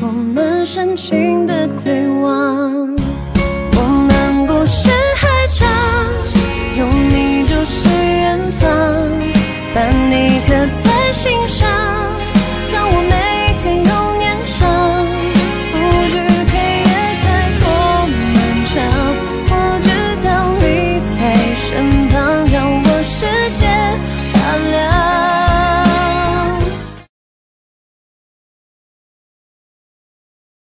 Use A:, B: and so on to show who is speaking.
A: 我们深情的对望，我们故事还长，有你就是远方，伴你可。